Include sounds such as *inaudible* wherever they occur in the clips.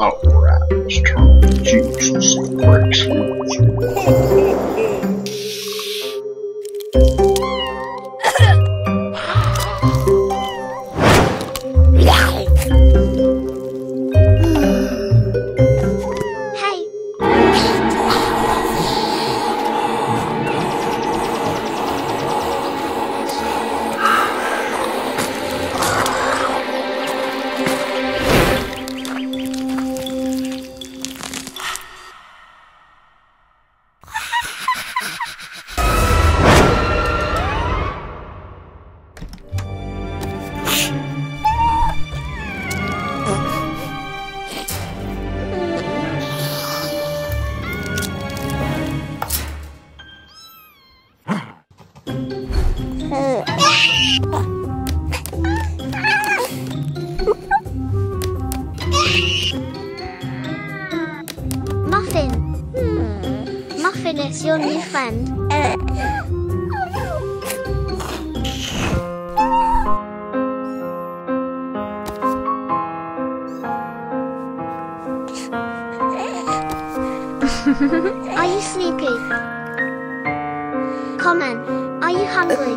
Alright, let's turn the juice and some grapes. Friend. *laughs* Are you sleepy? Come Comment. Are you hungry?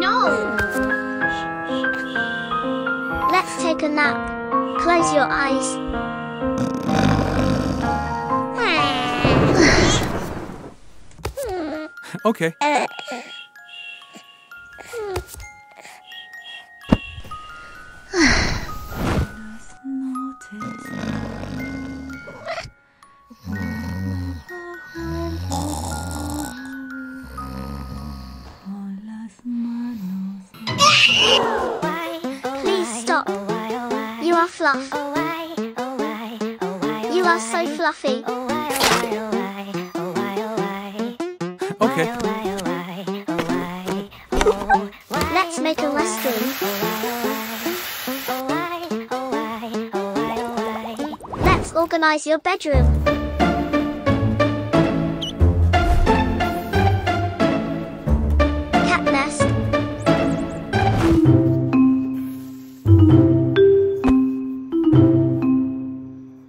No! Let's take a nap. Close your eyes. Okay. Please stop. You are fluff. You are so fluffy. Okay. Let's make a resting. Let's organize your bedroom. Cat nest.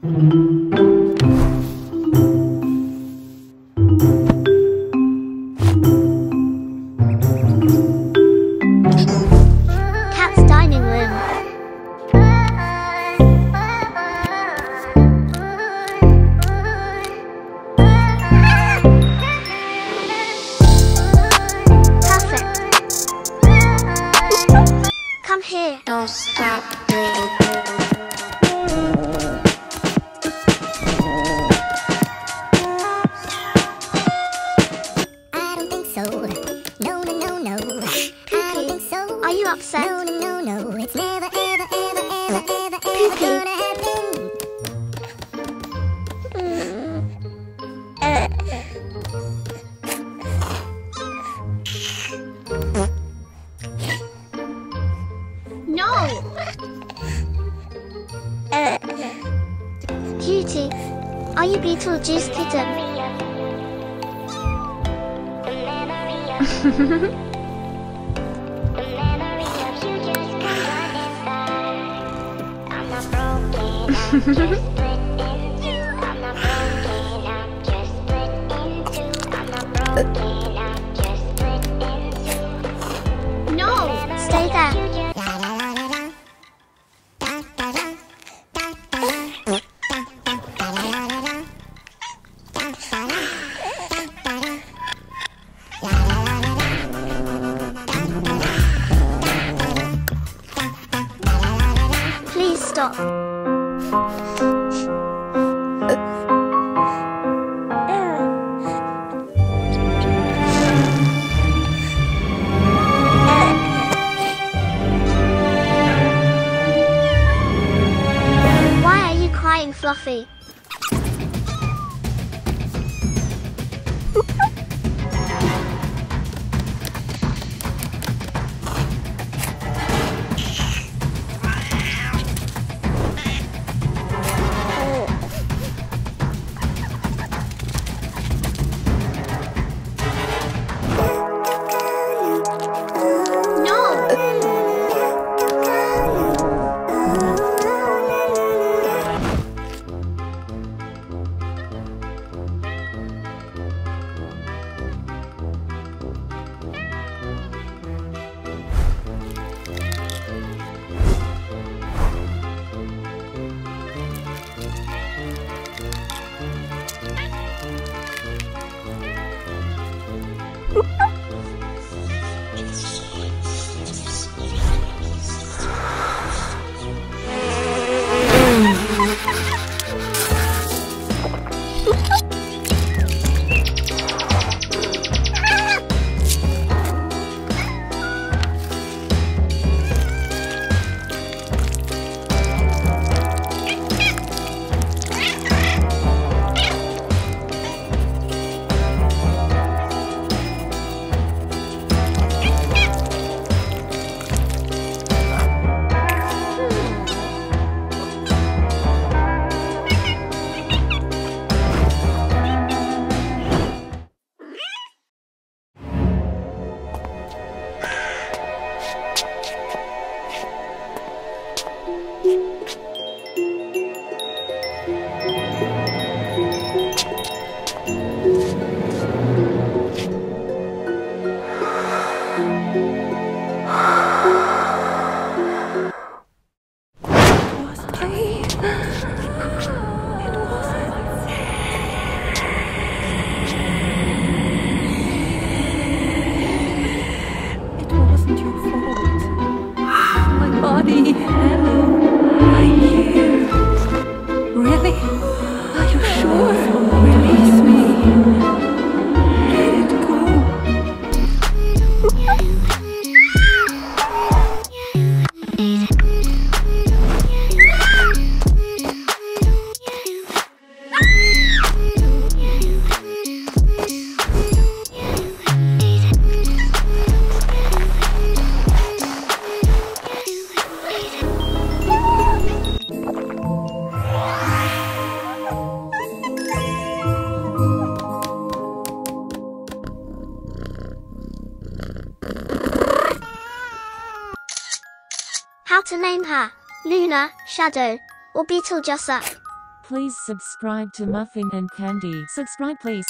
Cat's Are you upset? No, no, no, no. It's never, ever, ever, ever, ever, ever gonna happen. No! Cutie, are you Beetlejuice kitten? *laughs* No! Stay there. Please stop. Fluffy? Podcast. My to name her? Luna, Shadow, or Beetlejuice? Please subscribe to Muffin and Candy. Subscribe please.